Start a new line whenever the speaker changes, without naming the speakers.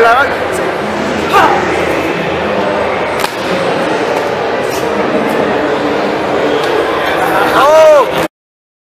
la